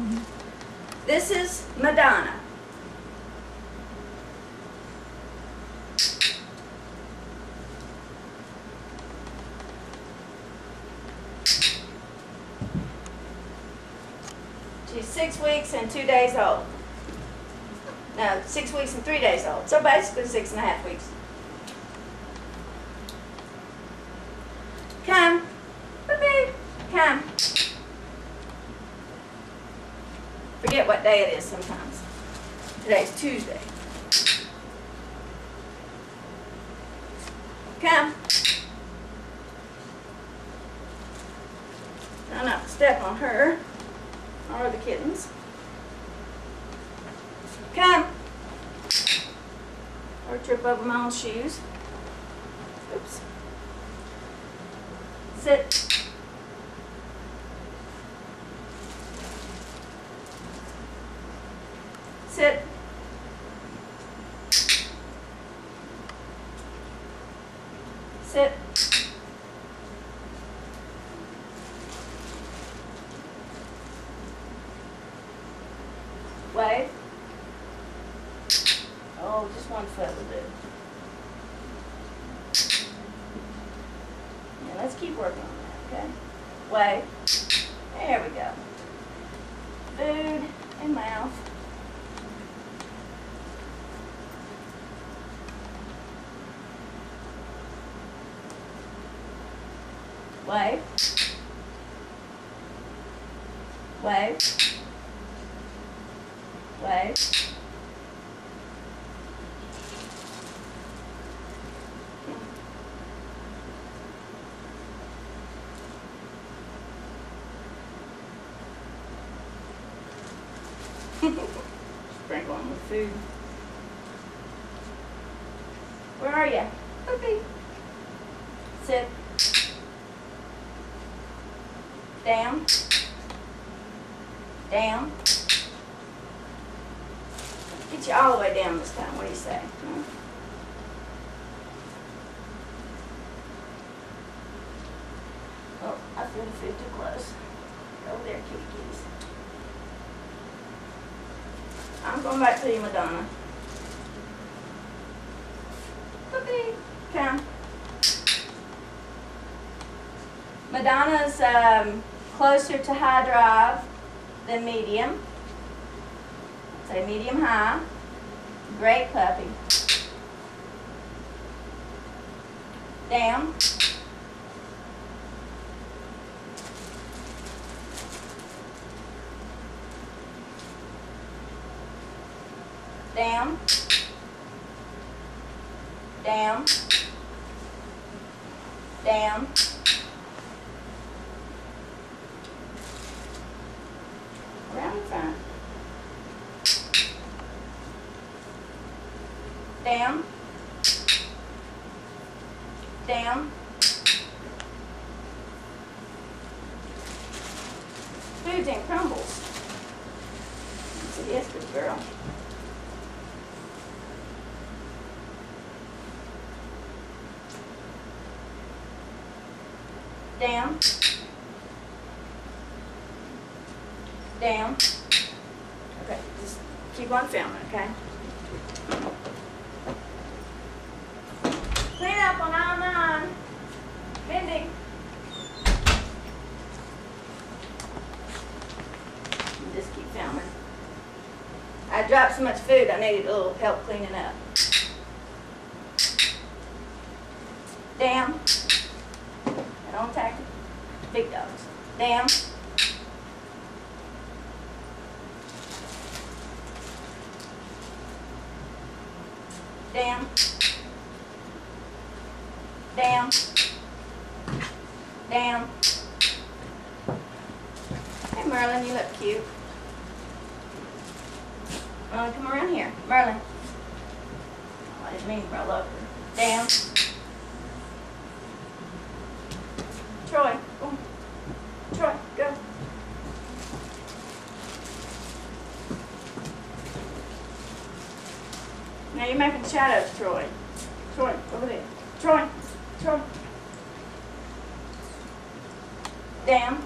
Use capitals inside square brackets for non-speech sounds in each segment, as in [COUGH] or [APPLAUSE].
Mm-hmm. This is Madonna. She's six weeks and two days old. No, six weeks and three days old. So basically six and a half weeks. Come. Baby. Come. Forget what day it is sometimes. Today's Tuesday. Come. Try not to step on her or the kittens. Come. Or trip over my own shoes. Oops. Sit. Sit. Sit. Wave. Oh, just one foot will do. Yeah, let's keep working on that, okay? Wave. There we go. Food and mouth. Wave. Wave. Wave. Sprinkle them with food. Where are you? Okay. Sit. Down. Down. Get you all the way down this time. What do you say? Hmm? Oh, I feel the food too close. Go there, kitty kitties. I'm going back to you, Madonna. Okay, come. Madonna's um, closer to high drive than medium. Say medium high. Great puppy. Down. Down. Down. Down. Around the front. Down. Down. Food's in crumbles. So yes, good girl. Down. Down. Okay, just keep on filming, okay? Clean up on aisle nine. Just keep filming. I dropped so much food, I needed a little help cleaning up. Damn. I don't attack the big dogs. Damn. Damn. Down. Down. Hey Merlin, you look cute. Merlin, come around here. Merlin. Oh, I didn't mean roll over. Down. Troy, go. Troy, go. Now you're making shadows, Troy. Troy, over there. Troy, Troy. Down.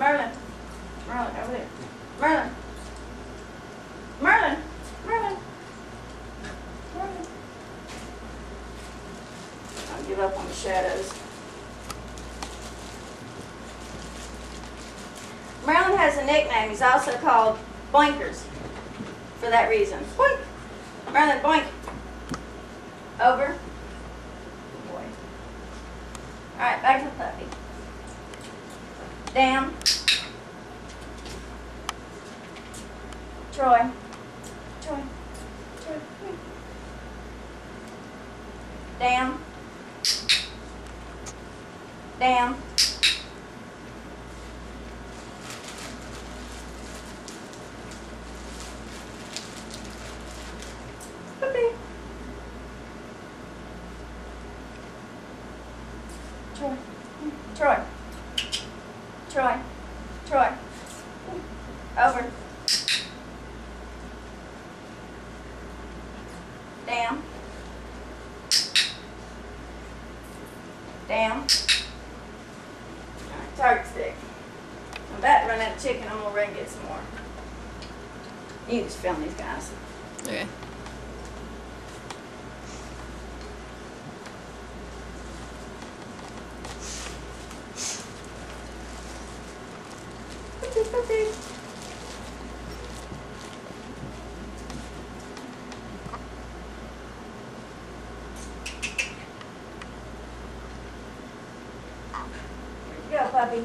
Merlin. Merlin, over there. Merlin. Merlin. Merlin. Merlin. I'll give up on the shadows. Merlin has a nickname. He's also called Blinkers for that reason. Boink. Merlin, boink. Over. Good boy. All right, back to the puppy. Down. Troy. Troy. Troy. Down. Down. Puppy. Troy. Troy. Troy. Troy. Over. Down. Down. Alright, target stick. I'm about to run out of chicken. I'm gonna run and get some more. You just film these guys. Okay. Here puppy.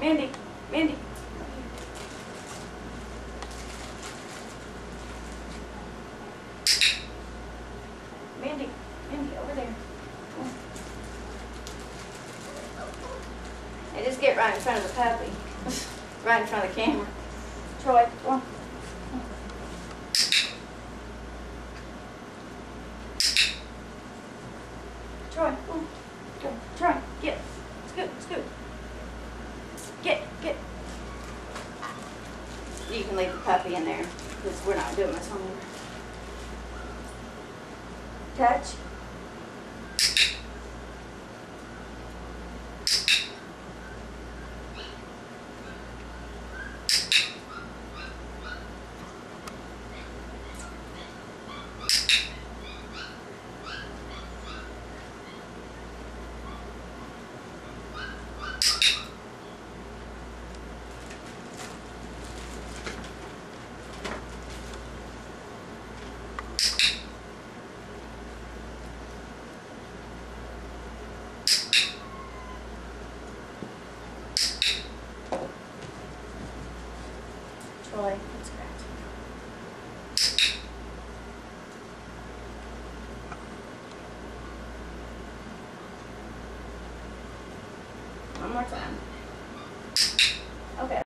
Mindy, Mindy. Mindy, Mindy, over there. Hey, just get right in front of the puppy. [LAUGHS] right in front of the camera. Troy, come on. Troy, come on. Go, Troy, get. Scoot, scoot. Get, get. You can leave the puppy in there because we're not doing this homework.